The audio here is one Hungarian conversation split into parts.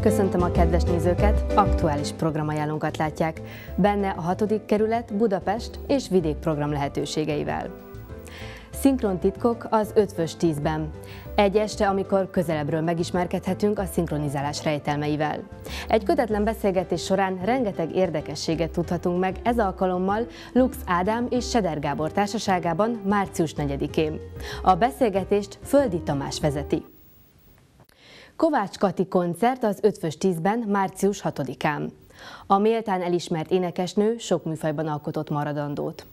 Köszöntöm a kedves nézőket, aktuális programajánlónkat látják. Benne a 6. kerület Budapest és vidék program lehetőségeivel. Szinkron titkok az ötvös tízben. Egy este, amikor közelebbről megismerkedhetünk a szinkronizálás rejtelmeivel. Egy kötetlen beszélgetés során rengeteg érdekességet tudhatunk meg ez alkalommal Lux Ádám és Seder Gábor társaságában március 4-én. A beszélgetést Földi Tamás vezeti. Kovács Kati koncert az Ötvös tízben március 6-án. A méltán elismert énekesnő sok műfajban alkotott maradandót.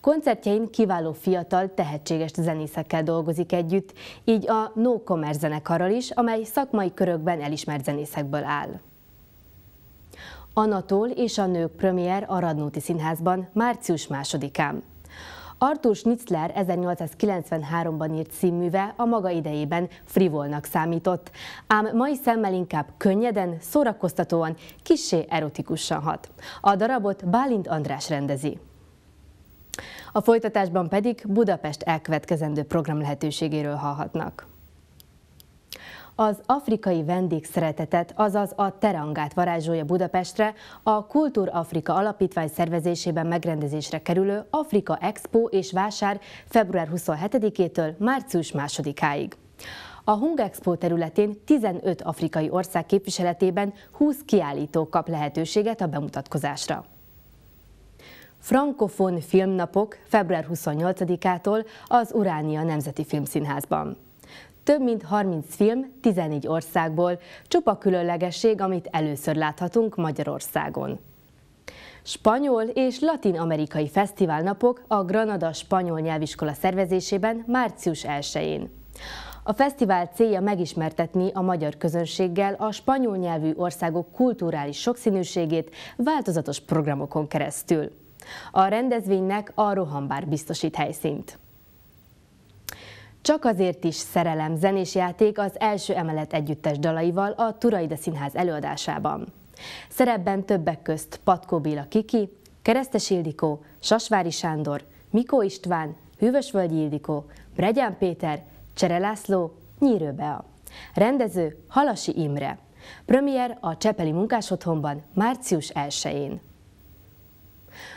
Koncertjein kiváló fiatal, tehetséges zenészekkel dolgozik együtt, így a No Commerce zenekarral is, amely szakmai körökben elismert zenészekből áll. Anatól és a nők premier a Radnóti Színházban március másodikán. Arthur Schnitzler 1893-ban írt színműve a maga idejében frivolnak számított, ám mai szemmel inkább könnyeden, szórakoztatóan, kissé erotikusan hat. A darabot Bálint András rendezi. A folytatásban pedig Budapest elkövetkezendő program lehetőségéről hallhatnak. Az afrikai vendégszeretetet, azaz a terangát varázsolja Budapestre a Kultúr Afrika Alapítvány szervezésében megrendezésre kerülő Afrika Expo és vásár február 27-től március 2-áig. A Hung Expo területén 15 afrikai ország képviseletében 20 kiállító kap lehetőséget a bemutatkozásra. Frankofon filmnapok február 28-ától az Uránia Nemzeti Filmszínházban. Több mint 30 film 14 országból, csupa különlegesség, amit először láthatunk Magyarországon. Spanyol és latin-amerikai fesztiválnapok a Granada Spanyol Nyelviskola szervezésében március 1-én. A fesztivál célja megismertetni a magyar közönséggel a spanyol nyelvű országok kulturális sokszínűségét változatos programokon keresztül. A rendezvénynek a Rohambár biztosít helyszínt. Csak azért is szerelem zenés játék az első emelet együttes dalaival a Turaida Színház előadásában. Szerepben többek közt Patkó Béla Kiki, Keresztes Ildikó, Sasvári Sándor, Mikó István, Hűvösvölgyi Ildikó, Bregyán Péter, Csere László, Nyírő Bea. Rendező Halasi Imre. Premier a Csepeli Munkásotthonban március 1-én.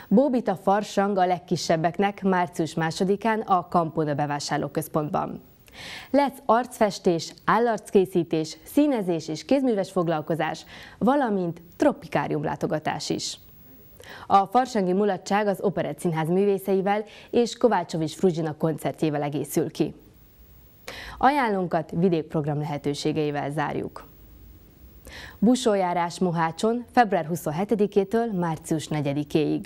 Bóbita farsang a legkisebbeknek március másodikán a Kampona bevásárlóközpontban. Lesz arcfestés, állarckészítés, színezés és kézműves foglalkozás, valamint tropikárium látogatás is. A Farsangi Mulatság az Operett Színház művészeivel és Kovácsovics Fruzsina koncertjével egészül ki. Ajánlónkat vidékprogram lehetőségeivel zárjuk. Busójárás Mohácson február 27-től március 4-éig.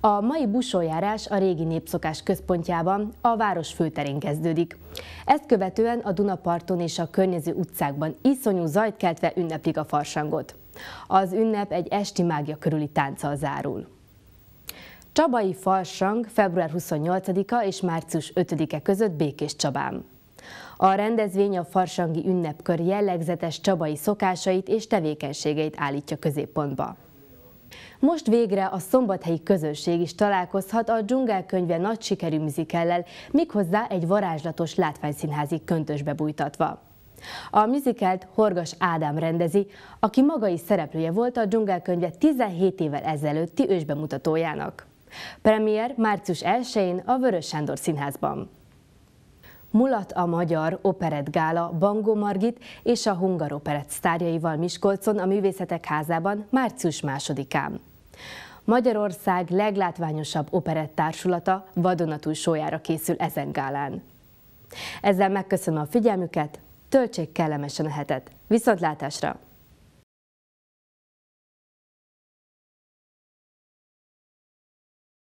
A mai busójárás a régi népszokás központjában, a város főterén kezdődik. Ezt követően a Dunaparton és a környező utcákban iszonyú zajt keltve ünneplik a farsangot. Az ünnep egy esti mágia körüli tánccal zárul. Csabai farsang február 28-a és március 5-e között Békés Csabán. A rendezvény a farsangi ünnepkör jellegzetes csabai szokásait és tevékenységeit állítja középpontba. Most végre a szombathelyi közönség is találkozhat a dzsungelkönyve nagy sikerű műzikellel, méghozzá egy varázslatos látványszínházi köntösbe bújtatva. A műzikelt Horgas Ádám rendezi, aki maga is szereplője volt a dzsungelkönyve 17 évvel ezelőtti ősbemutatójának. Premier március 1-én a Vörös Sándor Színházban. Mulat a Magyar Operett Gála Bangó Margit és a Hungaroperett sztárjaival Miskolcon a Művészetek Házában március másodikán. Magyarország leglátványosabb operett társulata vadonatúj sójára készül ezen gálán. Ezzel megköszönöm a figyelmüket, töltsék kellemesen a hetet. Viszontlátásra!